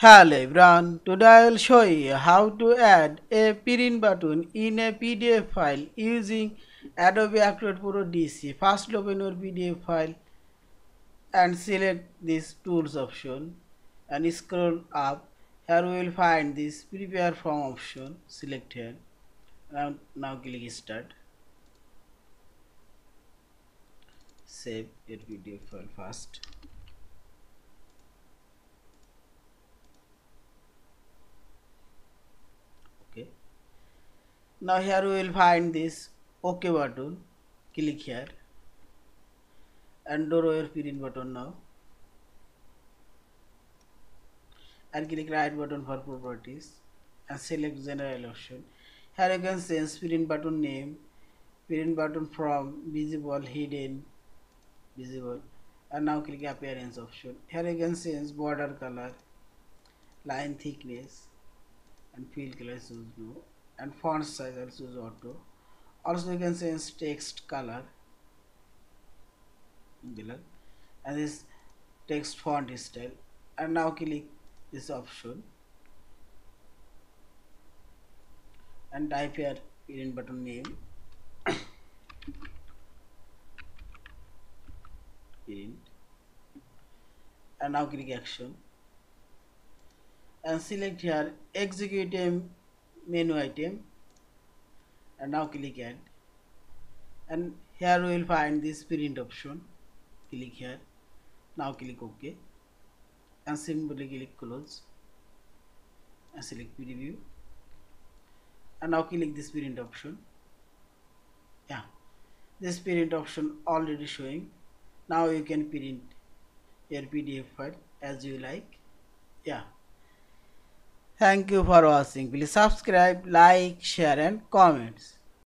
Hello everyone, today I will show you how to add a print button in a PDF file using Adobe Acrobat Pro DC. First open your PDF file and select this tools option and scroll up. Here we will find this prepare from option. Select here. Now, now click start. Save your PDF file first. Now here we will find this ok button. Click here. And draw your print button now. And click right button for properties. And select general option. Here you can change print button name print button from visible hidden visible. And now click appearance option. Here you can change border color line thickness and field color choose no and font size I'll choose auto also you can change text color below and this text font style. And now click this option. And type here print button name. Print and now click action. And select here execute menu item. And now click add and here we will find this print option. Click here. Now click ok. And simply click close. And select preview. And now click this print option. Yeah. This print option already showing. Now you can print your pdf file as you like. Yeah Thank you for watching. Please subscribe, like, share and comments.